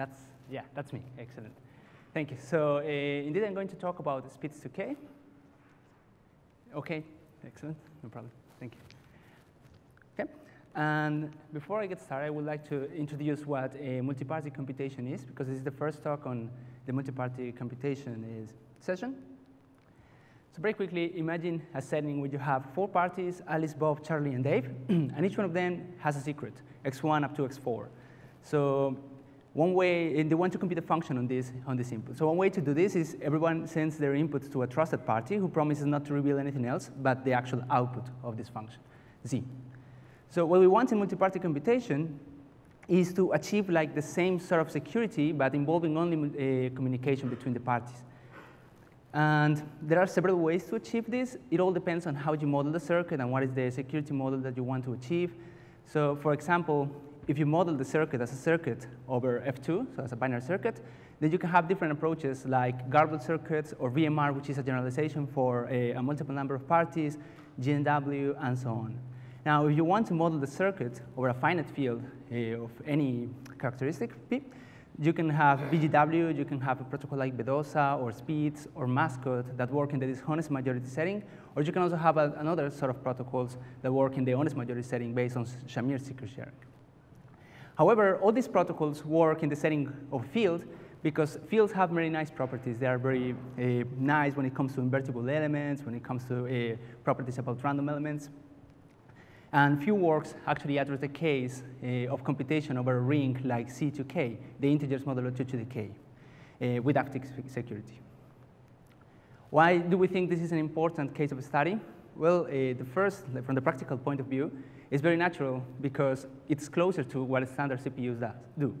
that's, yeah, that's me. Excellent. Thank you. So uh, indeed, I'm going to talk about SPDZ2k. Okay, excellent. No problem. Thank you. Okay. And before I get started, I would like to introduce what a multi-party computation is, because this is the first talk on the multi-party computation is session. So very quickly, imagine a setting where you have four parties, Alice, Bob, Charlie, and Dave, and each one of them has a secret, x1 up to x4. So one way, and they want to compute a function on this, on this input. So one way to do this is everyone sends their inputs to a trusted party who promises not to reveal anything else but the actual output of this function, z. So what we want in multi-party computation is to achieve like the same sort of security, but involving only uh, communication between the parties. And there are several ways to achieve this. It all depends on how you model the circuit and what is the security model that you want to achieve. So for example, if you model the circuit as a circuit over F2, so as a binary circuit, then you can have different approaches like garbled circuits or BMR, which is a generalization for a, a multiple number of parties, GMW, and so on. Now, if you want to model the circuit over a finite field uh, of any characteristic, P, you can have BGW, you can have a protocol like BeDOZa or SPDZ or Mascot that work in the dishonest majority setting, or you can also have a, another sort of protocols that work in the honest majority setting based on Shamir secret sharing. However, all these protocols work in the setting of a field because fields have very nice properties. They are very uh, nice when it comes to invertible elements, when it comes to uh, properties about random elements. And few works actually address the case uh, of computation over a ring like Z2K, the integers modulo 2 to the K, with active security. Why do we think this is an important case of study? Well, uh, the first, from the practical point of view, is very natural because it's closer to what standard CPUs do.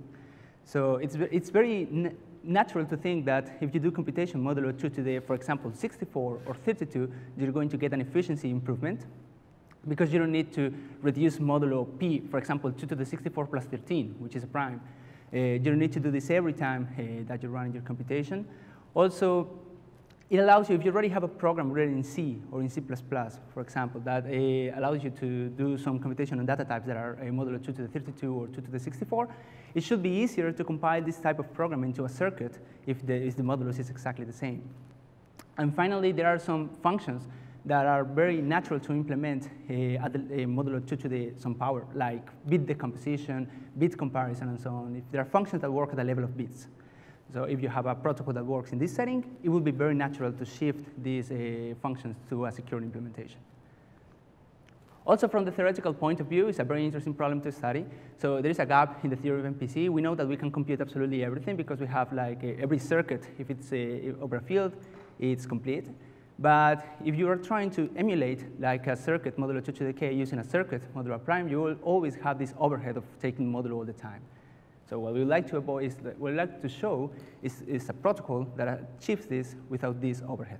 So it's, it's very natural to think that if you do computation modulo 2 today, for example, 64 or 32, you're going to get an efficiency improvement because you don't need to reduce modulo p, for example, 2 to the 64 plus 13, which is a prime. Uh, you don't need to do this every time uh, that you're running your computation. Also, it allows you, if you already have a program written in C or in C++, for example, that uh, allows you to do some computation on data types that are a modulo 2 to the 32 or 2 to the 64, it should be easier to compile this type of program into a circuit if the, if the modulus is exactly the same. And finally, there are some functions that are very natural to implement uh, at the uh, modulo 2 to the some power, like bit decomposition, bit comparison, and so on. If there are functions that work at the level of bits. So if you have a protocol that works in this setting, it would be very natural to shift these uh, functions to a secure implementation. Also, from the theoretical point of view, it's a very interesting problem to study. So there is a gap in the theory of MPC. We know that we can compute absolutely everything because we have like every circuit, if it's over a field, it's complete. But if you are trying to emulate like a circuit modulo 2 to the k using a circuit modulo prime, you will always have this overhead of taking modulo all the time. So what we like to avoid is that what we like to show is, is a protocol that achieves this without this overhead.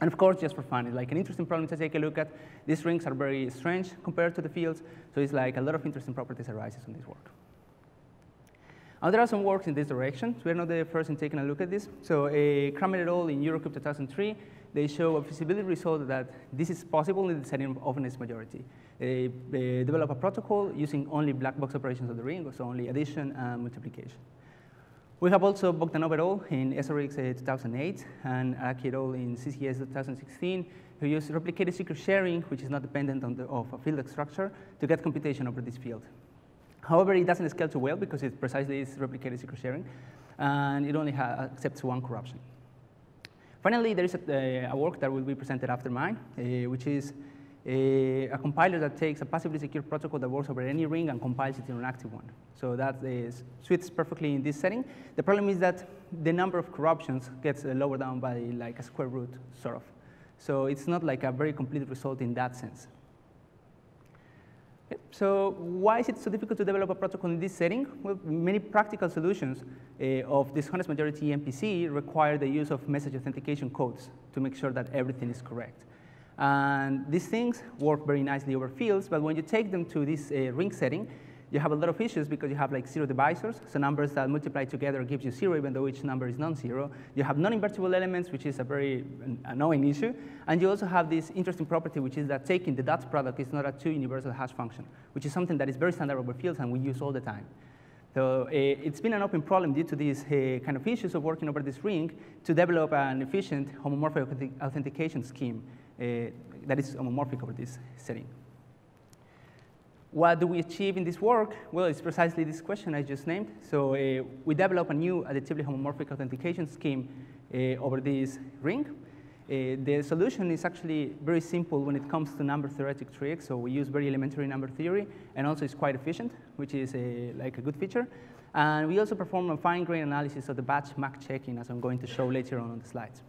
And of course, just for fun, it's like an interesting problem to take a look at. These rings are very strange compared to the fields, so it's like a lot of interesting properties arises from this work. Now, there are some works in this direction. We're not the first in taking a look at this. So uh, Cramer et al. in Eurocrypt 2003 they show a feasibility result that this is possible in the setting of honest majority. They, they, develop a protocol using only black box operations of the ring, so only addition and multiplication. We have also Bogdanov et al. in ESORICS uh, 2008 and Araki et al. in CCS 2016 who use replicated secret sharing, which is not dependent on the, of a field structure, to get computation over this field. However, it doesn't scale too well because it precisely is replicated secret sharing, and it only accepts one corruption. Finally, there is a, a, work that will be presented after mine, uh, which is a, a, compiler that takes a passively secure protocol that works over any ring and compiles it in an active one. So that is, suits perfectly in this setting. The problem is that the number of corruptions gets uh, lowered down by like a square root, sort of. So it's not like a very complete result in that sense. So why is it so difficult to develop a protocol in this setting? Well, many practical solutions uh, of dishonest majority MPC require the use of message authentication codes to make sure that everything is correct. And these things work very nicely over fields, but when you take them to this uh, ring setting, you have a lot of issues because you have like zero divisors, so numbers that multiply together gives you zero even though each number is non-zero. You have non-invertible elements, which is a very annoying issue. And you also have this interesting property, which is that taking the dot product is not a two universal hash function, which is something that is very standard over fields and we use all the time. So uh, it's been an open problem due to these uh, kind of issues of working over this ring to develop an efficient homomorphic authentication scheme uh, that is homomorphic over this setting. What do we achieve in this work? Well, it's precisely this question I just named. So uh, we develop a new additively homomorphic authentication scheme uh, over this ring. Uh, the solution is actually very simple when it comes to number theoretic tricks. So we use very elementary number theory, and also it's quite efficient, which is a, like a good feature. And we also perform a fine-grained analysis of the batch MAC checking, as I'm going to show later on on the slides.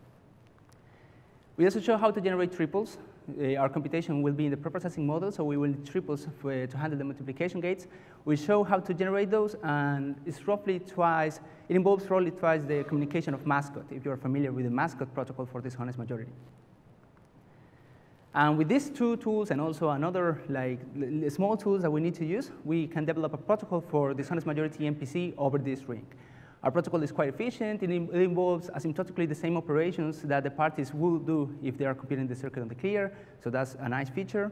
We also show how to generate triples uh, our computation will be in the preprocessing model, so we will need triples for, to handle the multiplication gates. We show how to generate those, and it's roughly twice, it involves roughly twice the communication of mascot, if you're familiar with the mascot protocol for this honest majority. And with these two tools and also another like small tools that we need to use, we can develop a protocol for this honest majority MPC over this ring. Our protocol is quite efficient. It, involves asymptotically the same operations that the parties will do if they are computing the circuit on the clear. So that's a nice feature.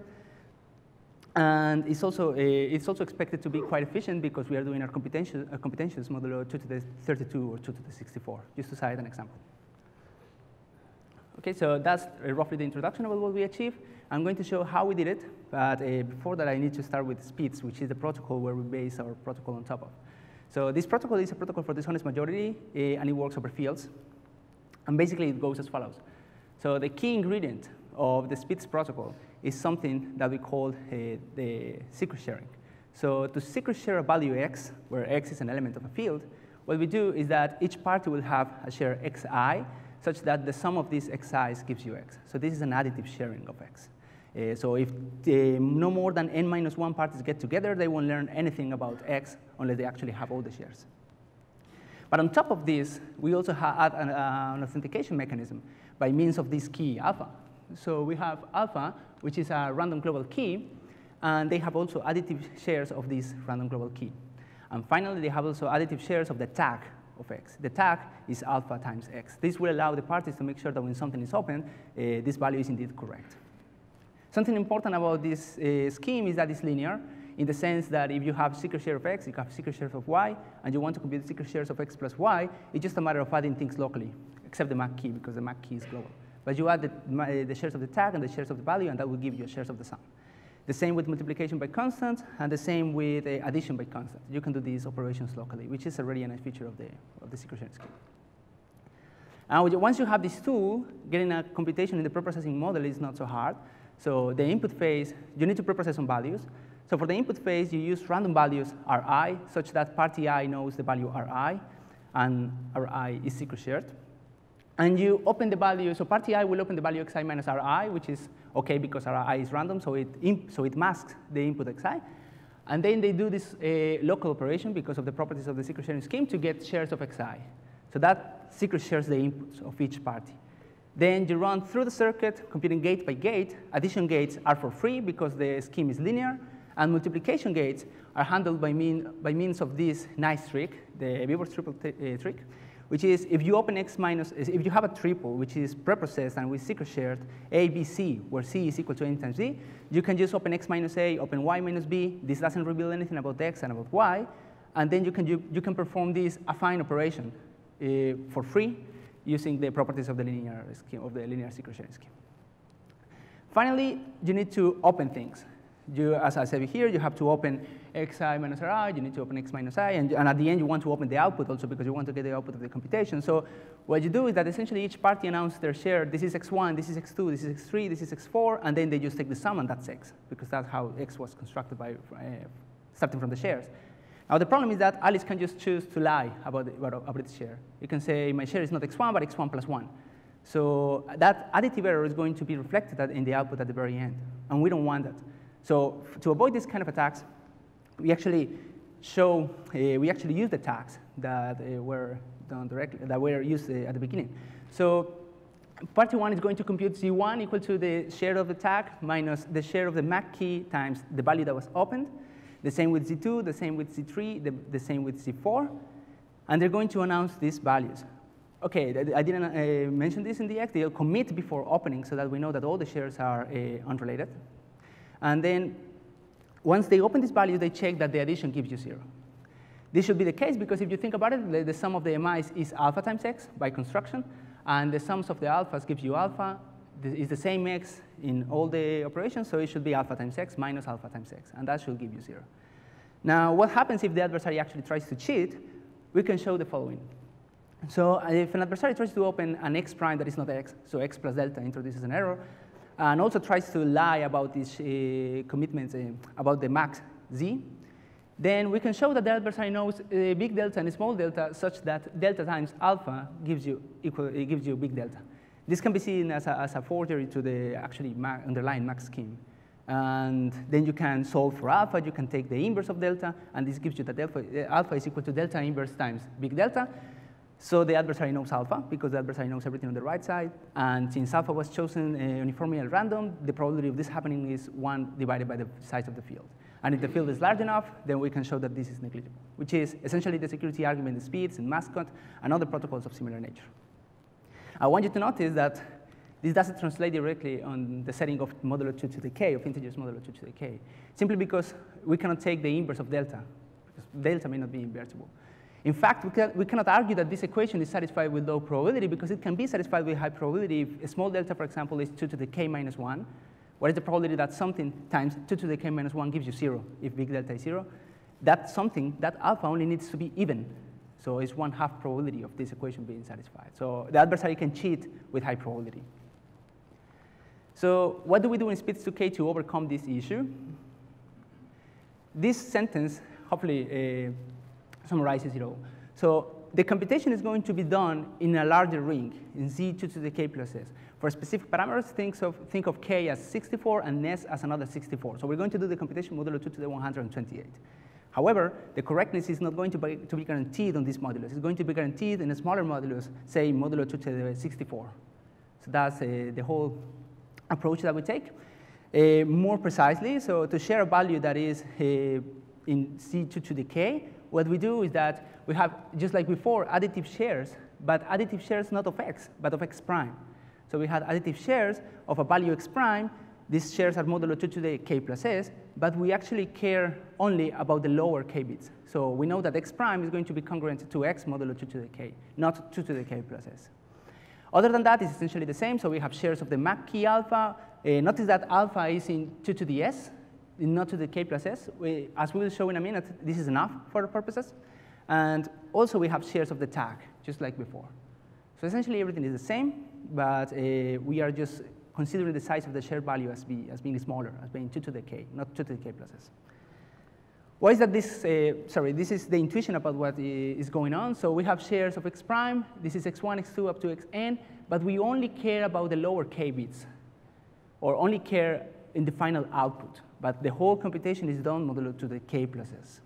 And it's also, uh, it's also expected to be quite efficient because we are doing our computations, uh, computations modulo 2 to the 32 or 2 to the 64, just to cite an example. Okay, so that's uh, roughly the introduction of what we achieved. I'm going to show how we did it, but uh, before that I need to start with SPDZ, which is the protocol where we base our protocol on top of. So this protocol is a protocol for dishonest majority, uh, and it works over fields. And basically, it goes as follows. So the key ingredient of the SPDZ protocol is something that we call uh, the secret sharing. So to secret share a value x, where x is an element of a field, what we do is that each party will have a share xi, such that the sum of these xi's gives you x. So this is an additive sharing of x. Uh, so if no more than n minus 1 parties get together, they won't learn anything about x unless they actually have all the shares. But on top of this, we also add an, uh, an authentication mechanism by means of this key, alpha. So we have alpha, which is a random global key, and they have also additive shares of this random global key. And finally, they have also additive shares of the tag of x. The tag is alpha times x. This will allow the parties to make sure that when something is open, uh, this value is indeed correct. Something important about this uh, scheme is that it's linear in the sense that if you have secret share of x, you have secret shares of y, and you want to compute secret shares of x plus y, it's just a matter of adding things locally, except the MAC key, because the MAC key is global. But you add the, the shares of the tag and the shares of the value, and that will give you shares of the sum. The same with multiplication by constant, and the same with uh, addition by constant. You can do these operations locally, which is already a nice feature of the, of the secret sharing scheme. And once you have this tool, getting a computation in the preprocessing model is not so hard. So the input phase, you need to preprocess some values. So for the input phase, you use random values Ri, such that party i knows the value Ri, and Ri is secret shared. And you open the value, so party i will open the value xi minus Ri, which is okay because Ri is random, so it, so it masks the input xi. And then they do this uh, local operation because of the properties of the secret sharing scheme to get shares of xi. So that secret shares the inputs of each party. Then you run through the circuit, computing gate by gate. Addition gates are for free because the scheme is linear. And multiplication gates are handled by, mean, by means of this nice trick, the Beaver's triple uh, trick, which is if you open x minus, if you have a triple, which is preprocessed and with secret shared, a, b, c, where c is equal to n times d, you can just open x minus a, open y minus b. This doesn't reveal anything about x and about y. And then you can, you, you can perform this affine operation uh, for free using the properties of the linear scheme, of the linear secret sharing scheme. Finally, you need to open things. You, as I said here, you have to open xi minus ri, you need to open x minus i, and, and, at the end you want to open the output also because you want to get the output of the computation. So what you do is that essentially each party announces their share, this is x1, this is x2, this is x3, this is x4, and then they just take the sum and that's x, because that's how x was constructed by uh, starting from the shares. Now the problem is that Alice can just choose to lie about, the, about, its share. You can say my share is not x1, but x1 plus 1. So that additive error is going to be reflected in the output at the very end, and we don't want that. So to avoid this kind of attacks, we actually show, uh, we actually use the tags that uh, were done directly, that were used uh, at the beginning. So party one is going to compute Z1 equal to the share of the tag minus the share of the MAC key times the value that was opened. The same with Z2, the same with Z3, the, the same with Z4. And they're going to announce these values. Okay, I didn't uh, mention this in the act. They'll commit before opening so that we know that all the shares are uh, unrelated. And then once they open this value, they check that the addition gives you zero. This should be the case because if you think about it, the, sum of the mi's is alpha times x by construction, and the sums of the alphas gives you alpha. It's the same x in all the operations, so it should be alpha times x minus alpha times x, and that should give you zero. Now, what happens if the adversary actually tries to cheat? We can show the following. So if an adversary tries to open an x prime that is not x, so x plus delta introduces an error, and also tries to lie about these uh, commitments, uh, about the MACs z, then we can show that the adversary knows uh, big delta and small delta such that delta times alpha gives you, equal, it gives you big delta. This can be seen as a, as a forgery to the actually underlying MACs scheme. And then you can solve for alpha, you can take the inverse of delta, and this gives you that alpha, uh, alpha is equal to delta inverse times big delta. So the adversary knows alpha, because the adversary knows everything on the right side. And since alpha was chosen uh, uniformly at random, the probability of this happening is 1 divided by the size of the field. And if the field is large enough, then we can show that this is negligible, which is essentially the security argument, the SPDZ and mascot, and other protocols of similar nature. I want you to notice that this doesn't translate directly on the setting of modulo 2 to the k, of integers modulo 2 to the k, simply because we cannot take the inverse of delta, because delta may not be invertible. In fact, we, can, we cannot argue that this equation is satisfied with low probability because it can be satisfied with high probability if a small delta, for example, is 2 to the k minus 1, what is the probability that something times 2 to the k minus 1 gives you 0 if big delta is 0? That something, that alpha only needs to be even. So it's one half probability of this equation being satisfied. So the adversary can cheat with high probability. So what do we do in SPDZ2k to overcome this issue? This sentence hopefully uh, summarizes it all. So the computation is going to be done in a larger ring, in z2 to the k plus s. For specific parameters, think of, think of k as 64 and s as another 64. So we're going to do the computation modulo 2 to the 128. However, the correctness is not going to be, to be guaranteed on this modulus. It's going to be guaranteed in a smaller modulus, say modulo 2 to the 64. So that's uh, the whole approach that we take. Uh, more precisely, so to share a value that is uh, in Z2 to the k, what we do is that we have, just like before, additive shares, but additive shares not of x, but of x prime. So we had additive shares of a value x prime. These shares are modulo 2 to the k plus s, but we actually care only about the lower k bits. So we know that x prime is going to be congruent to x modulo 2 to the k, not 2 to the k plus s. Other than that, it's essentially the same. So we have shares of the MAC key alpha. Uh, notice that alpha is in 2 to the s, not to the k plus s. We, as we will show in a minute, this is enough for the purposes. And also we have shares of the tag, just like before. So essentially everything is the same but uh, we are just considering the size of the shared value as, be, as being smaller, as being 2 to the k, not 2 to the k plus s. Why is that this, uh, sorry, this is the intuition about what is going on. So we have shares of x prime, this is x1, x2 up to xn, but we only care about the lower k bits, or only care in the final output. But the whole computation is done modulo to the k plus s.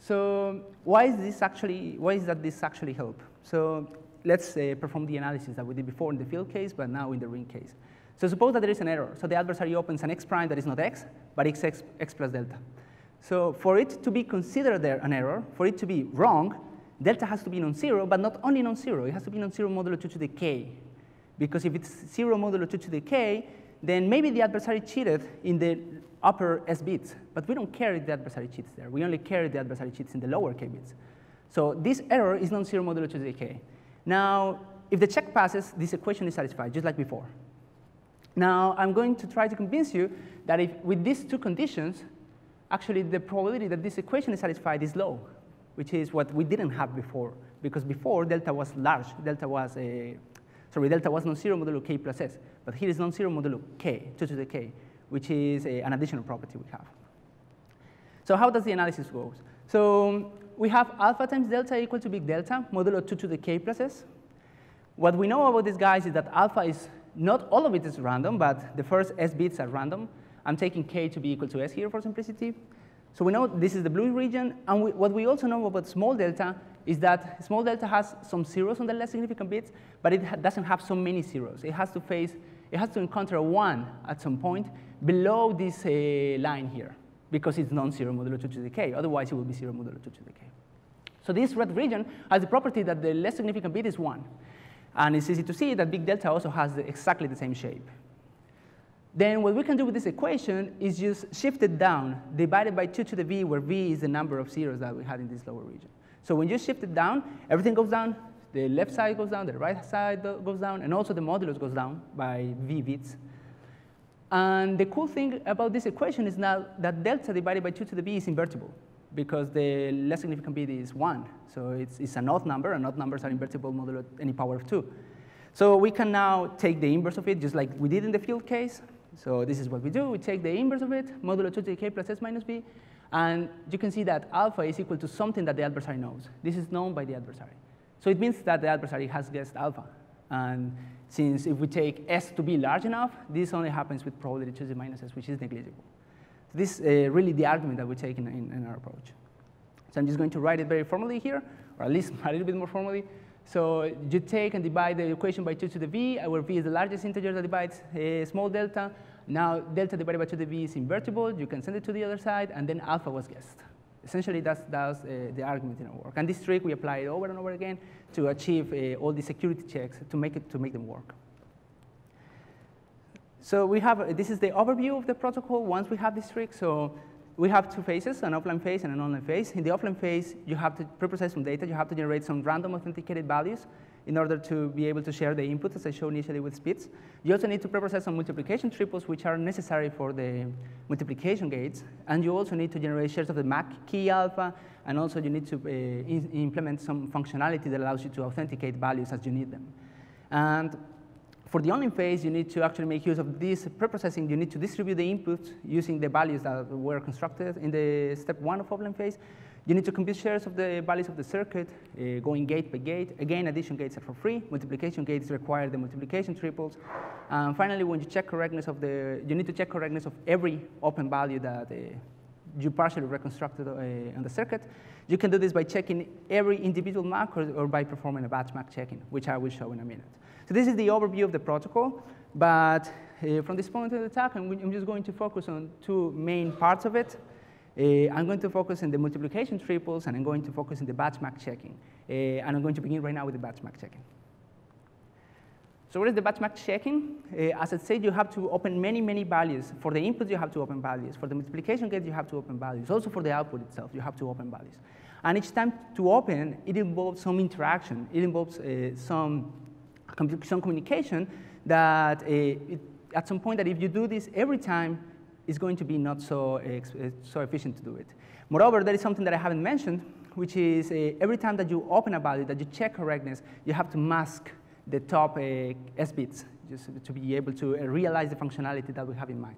So why is this actually, why is that this actually help? So let's uh, perform the analysis that we did before in the field case, but now in the ring case. So suppose that there is an error. So the adversary opens an x prime that is not x, but it's x, x plus delta. So for it to be considered there an error, for it to be wrong, delta has to be non-zero, but not only non-zero, it has to be non-zero modulo 2 to the k. Because if it's 0 modulo 2 to the k, then maybe the adversary cheated in the upper s bits, but we don't care if the adversary cheats there. We only care if the adversary cheats in the lower k bits. So this error is non-zero modulo 2 to the k. Now, if the check passes, this equation is satisfied, just like before. Now, I'm going to try to convince you that if with these two conditions, actually the probability that this equation is satisfied is low, which is what we didn't have before, because before delta was large, delta was a, sorry, delta was non-zero modulo k plus s, but here is non-zero modulo k, 2 to the k, which is a, an additional property we have. So how does the analysis go? So we have alpha times delta equal to big delta, modulo 2 to the k plus s. What we know about these guys is that alpha is, not all of it is random, but the first s bits are random. I'm taking k to be equal to s here for simplicity. So we know this is the blue region, and we, what we also know about small delta is that small delta has some zeros on the less significant bits, but it doesn't have so many zeros. It has to face, it has to encounter one at some point below this uh, line here because it's non-zero modulo 2 to the k. Otherwise, it will be 0 modulo 2 to the k. So this red region has the property that the less significant bit is 1. And it's easy to see that big delta also has exactly the same shape. Then what we can do with this equation is just shift it down, divided by 2 to the v, where v is the number of zeros that we had in this lower region. So when you shift it down, everything goes down, the left side goes down, the right side goes down, and also the modulus goes down by v bits. And the cool thing about this equation is now that delta divided by 2 to the v is invertible because the less significant bit is 1. So it's, it's an odd number, and odd numbers are invertible modulo any power of 2. So we can now take the inverse of it, just like we did in the field case. So this is what we do. We take the inverse of it, modulo 2 to the k plus s minus b, and you can see that alpha is equal to something that the adversary knows. This is known by the adversary. So it means that the adversary has guessed alpha. And since if we take s to be large enough, this only happens with probability 2 to the minus s, which is negligible. So this is uh, really the argument that we take in, in, in, our approach. So I'm just going to write it very formally here, or at least a little bit more formally. So you take and divide the equation by 2 to the v, where v is the largest integer that divides a small delta. Now delta divided by 2 to the v is invertible. You can send it to the other side, and then alpha was guessed. Essentially, that's, that's uh, the argument in our work. And this trick, we apply it over and over again to achieve uh, all the security checks to make, it, to make them work. So we have, this is the overview of the protocol once we have this trick. So we have two phases, an offline phase and an online phase. In the offline phase, you have to preprocess some data. You have to generate some random authenticated values in order to be able to share the input, as I showed initially with SPDZ. You also need to preprocess some multiplication triples, which are necessary for the multiplication gates. And you also need to generate shares of the MAC key alpha, and also you need to uh, implement some functionality that allows you to authenticate values as you need them. And for the online phase, you need to actually make use of this preprocessing. You need to distribute the inputs using the values that were constructed in the step one of offline phase. You need to compute shares of the values of the circuit, uh, going gate by gate. Again, addition gates are for free. Multiplication gates require the multiplication triples. And finally, when you check correctness of the, you need to check correctness of every open value that uh, you partially reconstructed uh, on the circuit. You can do this by checking every individual MAC or, or by performing a batch MAC checking, which I will show in a minute. So this is the overview of the protocol, but uh, from this point of the talk, I'm, I'm, just going to focus on two main parts of it. Uh, I'm going to focus on the multiplication triples, and I'm going to focus on the batch MAC checking. Uh, and I'm going to begin right now with the batch MAC checking. So what is the batch MAC checking? Uh, as I said, you have to open many, many values. For the input, you have to open values. For the multiplication gate, you have to open values. Also for the output itself, you have to open values. And each time to open, it involves some interaction. It involves uh, some, some communication that uh, it, at some point that if you do this every time, is going to be not so, uh, so efficient to do it. Moreover, there is something that I haven't mentioned, which is uh, every time that you open a value, that you check correctness, you have to mask the top uh, S bits just to be able to realize the functionality that we have in mind.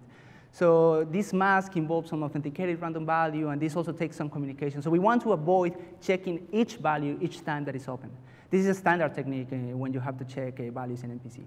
So this mask involves some authenticated random value, and this also takes some communication. So we want to avoid checking each value each time that is open. This is a standard technique uh, when you have to check uh, values in MPC.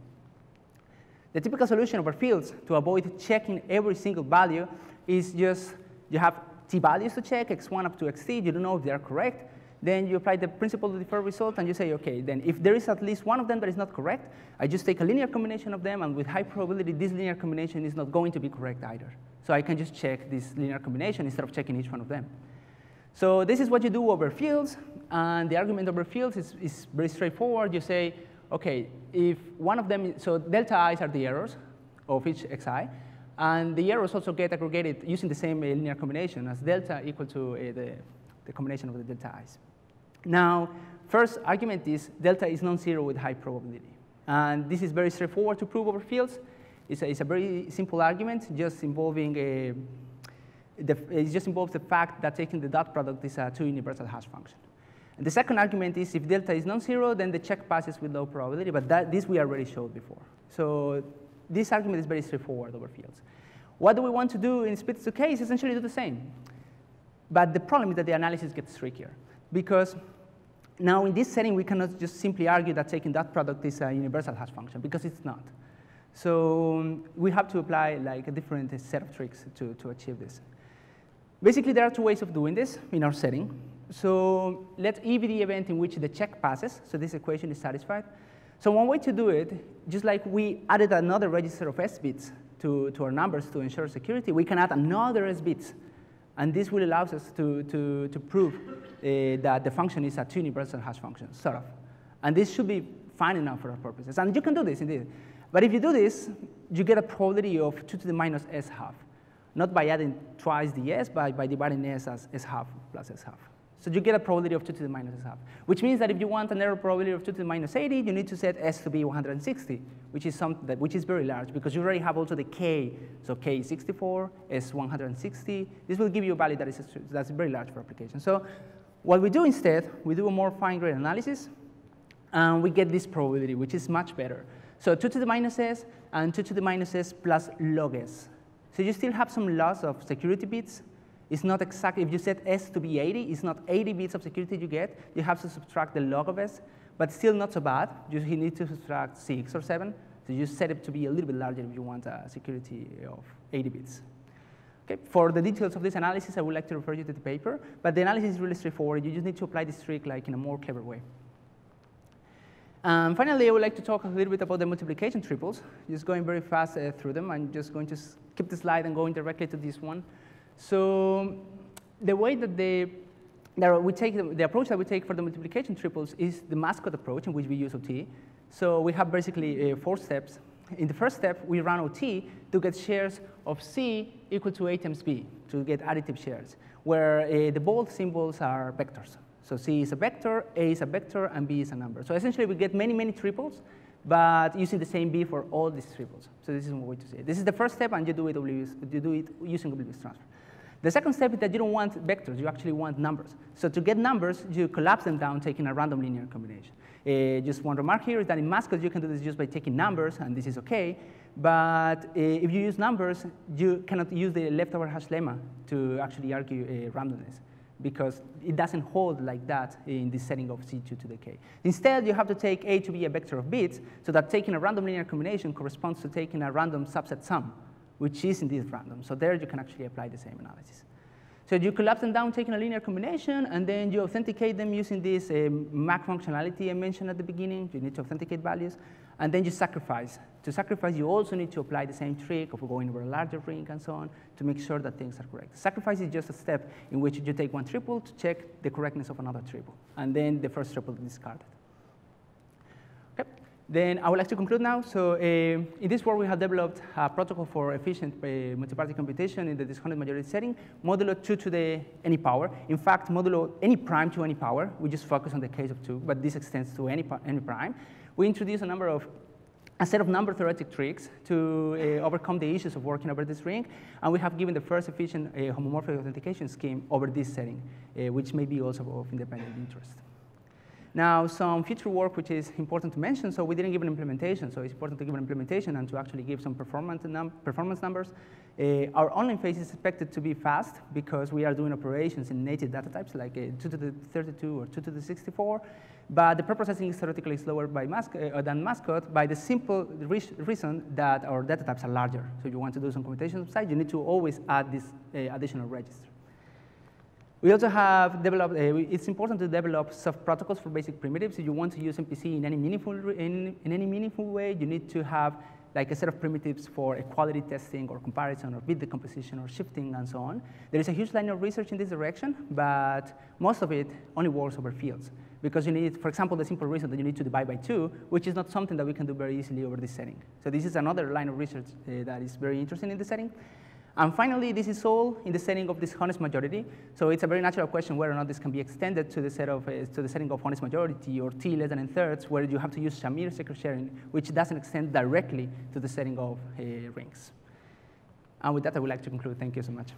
The typical solution over fields to avoid checking every single value is just you have t values to check, x1 up to xt, you don't know if they are correct, then you apply the principle of deferred result and you say, okay, then if there is at least one of them that is not correct, I just take a linear combination of them and with high probability this linear combination is not going to be correct either. So I can just check this linear combination instead of checking each one of them. So this is what you do over fields, and the argument over fields is, is very straightforward. You say, okay, if one of them, so delta i's are the errors of each xi, and the errors also get aggregated using the same uh, linear combination as delta equal to uh, the, the combination of the delta i's. Now, first argument is delta is non-zero with high probability. And this is very straightforward to prove over fields. It's a, it's a very simple argument, just involving a, the, it just involves the fact that taking the dot product is a two universal hash function. And the second argument is if delta is non-zero, then the check passes with low probability, but that, this we already showed before. So this argument is very straightforward over fields. What do we want to do in 2k is essentially do the same. But the problem is that the analysis gets trickier because now in this setting, we cannot just simply argue that taking that product is a universal hash function because it's not. So um, we have to apply like a different set of tricks to, to achieve this. Basically, there are two ways of doing this in our setting. So let's E be the event in which the check passes, so this equation is satisfied. So one way to do it, just like we added another register of S bits to, to our numbers to ensure security, we can add another S bits. And this will allow us to, to, to prove uh, that the function is a two universal hash function, sort of. And this should be fine enough for our purposes. And you can do this indeed. But if you do this, you get a probability of 2 to the minus s half, not by adding twice the s, but by dividing s as s half plus s half. So you get a probability of 2 to the minus half, which means that if you want an error probability of 2 to the minus 80, you need to set s to be 160, which is something that, which is very large because you already have also the k. So k is 64, s 160. This will give you a value that is that's very large for application. So what we do instead, we do a more fine-grained analysis, and we get this probability, which is much better. So 2 to the minus s and 2 to the minus s plus log s. So you still have some loss of security bits, it's not exactly, if you set S to be 80, it's not 80 bits of security you get. You have to subtract the log of S, but still not so bad. You need to subtract 6 or 7. So you set it to be a little bit larger if you want a security of 80 bits. Okay, for the details of this analysis, I would like to refer you to the paper, but the analysis is really straightforward. You just need to apply this trick like in a more clever way. Um, finally, I would like to talk a little bit about the multiplication triples, just going very fast uh, through them. I'm just going to skip the slide and going directly to this one. So the way that they that we take the, the, approach that we take for the multiplication triples is the mascot approach in which we use OT. So we have basically uh, four steps. In the first step, we run OT to get shares of C equal to A times B, to get additive shares, where uh, the bold symbols are vectors. So C is a vector, A is a vector, and B is a number. So essentially, we get many, many triples, but using the same B for all these triples. So this is one way to say it. This is the first step, and you do it, you do it using oblivious transfer. The second step is that you don't want vectors, you actually want numbers. So to get numbers, you collapse them down taking a random linear combination. Uh, just one remark here is that in mascots, you can do this just by taking numbers, and this is okay. But uh, if you use numbers, you cannot use the leftover hash lemma to actually argue uh, randomness because it doesn't hold like that in the setting of Z2 to the K. Instead, you have to take A to be a vector of bits so that taking a random linear combination corresponds to taking a random subset sum which is indeed random. So there you can actually apply the same analysis. So you collapse them down taking a linear combination, and then you authenticate them using this um, MAC functionality I mentioned at the beginning. You need to authenticate values, and then you sacrifice. To sacrifice, you also need to apply the same trick of going over a larger ring and so on to make sure that things are correct. Sacrifice is just a step in which you take one triple to check the correctness of another triple, and then the first triple is discarded. Then I would like to conclude now. So uh, in this work, we have developed a protocol for efficient uh, multiparty computation in the discounted majority setting, modulo 2 to the any power. In fact, modulo any prime to any power. We just focus on the case of 2, but this extends to any, any prime. We introduce a number of a set of number theoretic tricks to uh, overcome the issues of working over this ring, and we have given the first efficient homomorphic authentication scheme over this setting, which may be also of independent interest. Now, some future work which is important to mention, so we didn't give an implementation, so it's important to give an implementation and to actually give some performance, num performance numbers. Uh, our online phase is expected to be fast because we are doing operations in native data types like uh, 2 to the 32 or 2 to the 64, but the preprocessing is theoretically slower by uh, than mascot by the simple re reason that our data types are larger. So if you want to do some computation side, you need to always add this uh, additional register. We also have developed, uh, it's important to develop soft protocols for basic primitives. If you want to use MPC in any meaningful, in, in any meaningful way, you need to have like a set of primitives for equality testing or comparison or bit decomposition or shifting and so on. There is a huge line of research in this direction, but most of it only works over fields because you need, for example, the simple reason that you need to divide by two, which is not something that we can do very easily over this setting. So this is another line of research uh, that is very interesting in this setting. And finally, this is all in the setting of this honest majority. So it's a very natural question whether or not this can be extended to the, set of, uh, to the setting of honest majority or T less than n thirds, where you have to use Shamir secret sharing, which doesn't extend directly to the setting of uh, rings. And with that, I would like to conclude. Thank you so much.